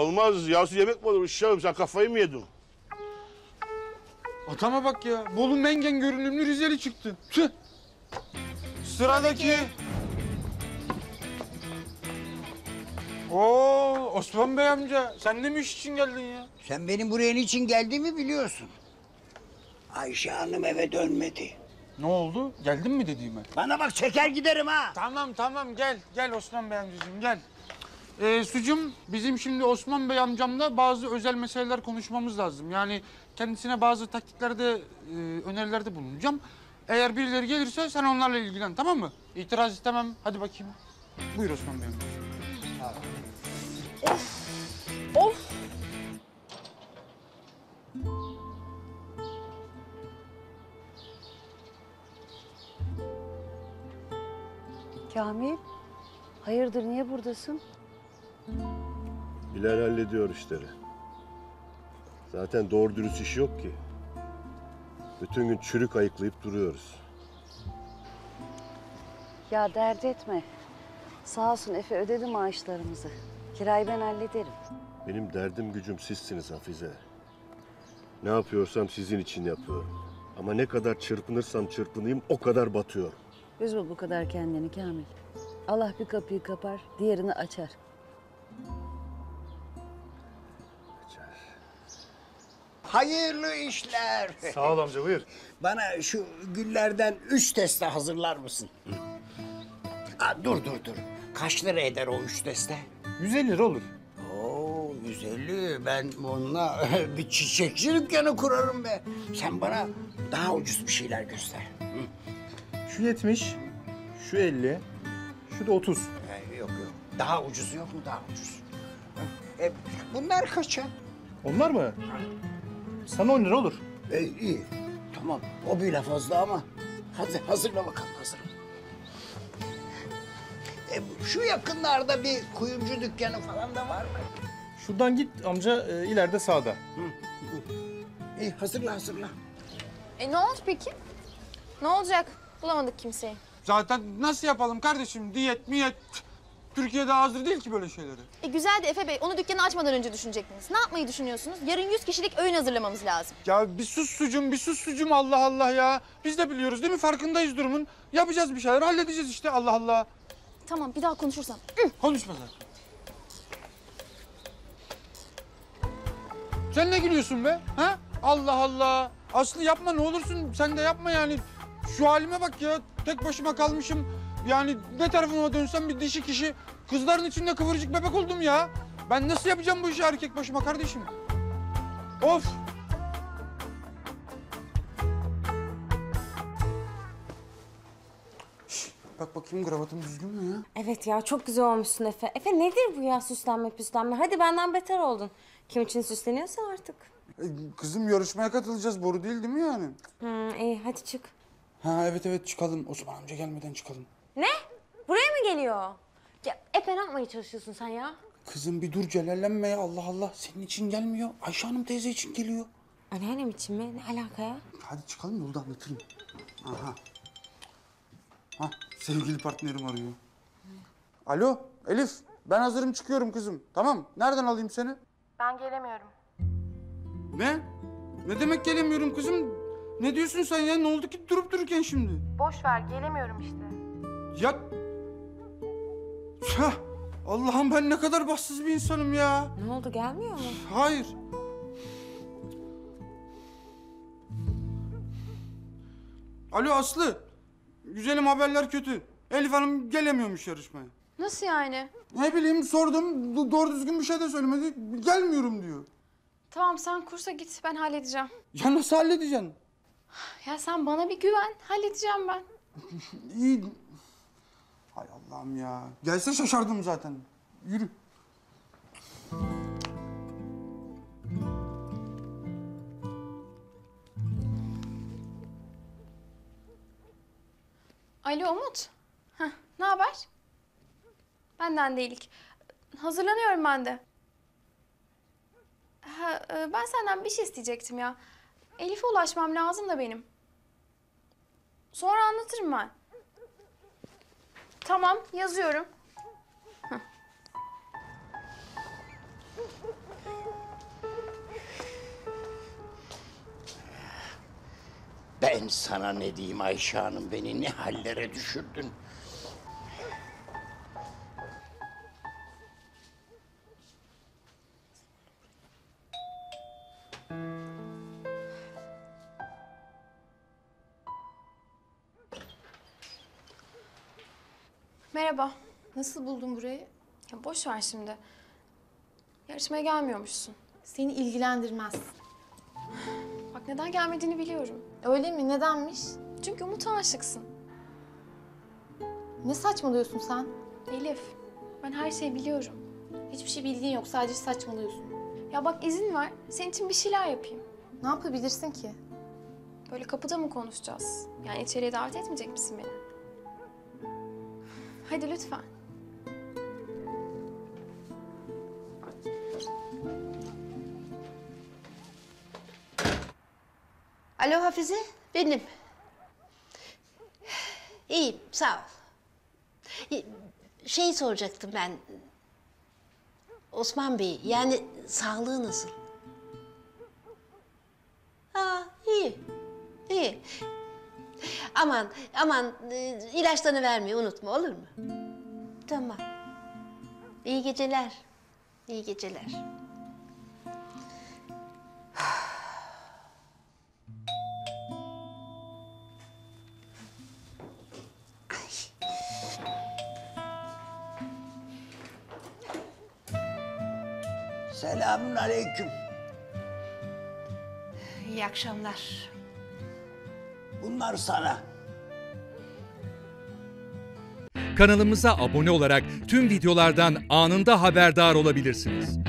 Olmaz. Yağsız yemek mi olur uşağım? Sen kafayı mı yedin? Atama bak ya. Bolu Mengen görünümlü Rizeli çıktı. Tüh. Sıradaki. Oo Osman Bey amca. Sen de mi iş için geldin ya? Sen benim buraya niçin geldiğimi biliyorsun. Ayşe Hanım eve dönmedi. Ne oldu? Geldin mi dediğime? Bana bak çeker giderim ha. Tamam tamam gel. Gel Osman Bey amcacığım gel. Ee, sucum bizim şimdi Osman Bey amcamla bazı özel meseleler konuşmamız lazım. Yani kendisine bazı taktiklerde, e, önerilerde bulunacağım. Eğer birileri gelirse sen onlarla ilgilen tamam mı? İtiraz istemem. Hadi bakayım. Buyur Osman Bey amca. Of! Kamil, hayırdır niye buradasın? Bilal hallediyor işleri. Zaten doğru dürüst iş yok ki. Bütün gün çürük ayıklayıp duruyoruz. Ya dert etme. Sağ olsun Efe ödedi maaşlarımızı. Kirayı ben hallederim. Benim derdim gücüm sizsiniz Hafize. Ne yapıyorsam sizin için yapıyorum. Ama ne kadar çırpınırsam çırpınayım o kadar batıyorum. Üzme bu kadar kendini Kamil. Allah bir kapıyı kapar, diğerini açar. Hayırlı işler. Sağ ol amca buyur. Bana şu güllerden üç teste hazırlar mısın? Aa, dur dur dur. Kaç lira eder o üç teste? 150 lira olur. Oo 150. Ben onunla bir çiçekçi dükkanı kurarım be. Sen bana daha ucuz bir şeyler göster. Şu 70, şu 50, şu da 30. Ee, yok yok. Daha ucuz yok mu daha ucuz? E, bunlar kaça? Onlar mı? Sana 10 lira olur. E, iyi. Tamam. O bile fazla ama. Hadi hazırla bakalım hazırla. E, şu yakınlarda bir kuyumcu dükkanı falan da var mı? Şuradan git amca e, ileride sağda. İyi hazırla hazırla. E ne oldu peki? Ne olacak? Bulamadık kimseyi. Zaten nasıl yapalım kardeşim? Diyet, miyet. Türkiye'de hazır değil ki böyle şeyleri. E güzel de Efe Bey, onu dükkanı açmadan önce düşünecektiniz. Ne yapmayı düşünüyorsunuz? Yarın 100 kişilik öğün hazırlamamız lazım. Ya bir sus sucum, bir sus sucum Allah Allah ya. Biz de biliyoruz değil mi? Farkındayız durumun. Yapacağız bir şeyler, halledeceğiz işte Allah Allah. Tamam, bir daha konuşursam. Konuşma sen. Sen ne gülüyorsun be? Ha? Allah Allah. Aslı yapma ne olursun. Sen de yapma yani. Şu halime bak ya. Tek başıma kalmışım. Yani ne tarafıma dönsem bir dişi kişi. Kızların içinde kıvırcık bebek oldum ya. Ben nasıl yapacağım bu işi erkek başıma kardeşim? Of. Bak bakayım kravatım düzgün mü ya? Evet ya çok güzel olmuşsun Efe. Efe nedir bu ya süslenme püslenme? Hadi benden beter oldun. Kim için süsleniyorsa artık. E, Kızım yarışmaya katılacağız. Boru değil değil mi yani? Hı, iyi hadi çık. Ha evet evet çıkalım. Osman amca gelmeden çıkalım. Ne? Buraya mı geliyor? Ya Efe ne yapmaya çalışıyorsun sen ya? Kızım bir dur celallenme ya Allah Allah. Senin için gelmiyor. Ayşe Hanım teyze için geliyor. Anneannem için mi? Ne alaka ya? Hadi çıkalım yolda anlatırım. Aha. Ha sevgili partnerim arıyor. Alo Elif ben hazırım çıkıyorum kızım. Tamam nereden alayım seni? Ben gelemiyorum. Ne? Ne demek gelemiyorum kızım? Ne diyorsun sen ya? Ne oldu ki durup dururken şimdi? Boş ver, gelemiyorum işte. Ya... Tüh! Allah'ım ben ne kadar bahtsız bir insanım ya. Ne oldu gelmiyor mu? Hayır. Alo Aslı. Güzelim haberler kötü. Elif Hanım gelemiyormuş yarışmaya. Nasıl yani? Ne bileyim sordum. do- Doğru düzgün bir şey de söylemedi. Gelmiyorum diyor. Tamam sen kursa git, ben halledeceğim. Ya nasıl halledeceksin? Ya sen bana bir güven, halledeceğim ben. İyi. Hay Allah'ım ya. Gelse şaşardım zaten. Yürü. Alo Umut. Heh, ne haber? Benden değilik. Hazırlanıyorum ben de. Ha, e, ben senden bir şey isteyecektim ya. Elif'e ulaşmam lazım da benim. Sonra anlatırım ben. Tamam yazıyorum. Ben sana ne diyeyim Ayşe Hanım, beni ne hallere düşürdün. Merhaba. Nasıl buldun burayı? Ya boş ver şimdi. Yarışmaya gelmiyormuşsun. Seni ilgilendirmez. Bak neden gelmediğini biliyorum. Öyle mi? Nedenmiş? Çünkü Umut'a aşıksın. Ne saçmalıyorsun sen? Elif, ben her şeyi biliyorum. Hiçbir şey bildiğin yok. Sadece saçmalıyorsun. Ya bak izin ver, senin için bir şeyler yapayım. Ne yapabilirsin ki? Böyle kapıda mı konuşacağız? Yani içeriye davet etmeyecek misin beni? Hadi lütfen. Alo Hafize, benim. İyiyim, sağ ol. Y- Şey soracaktım ben. Osman Bey, yani sağlığı nasıl? Ha, iyi, iyi. Aman, aman e, ilaçlarını vermeyi unutma olur mu? Tamam. İyi geceler, iyi geceler. Selamun aleyküm. İyi akşamlar. Bunlar sana. Kanalımıza abone olarak tüm videolardan anında haberdar olabilirsiniz.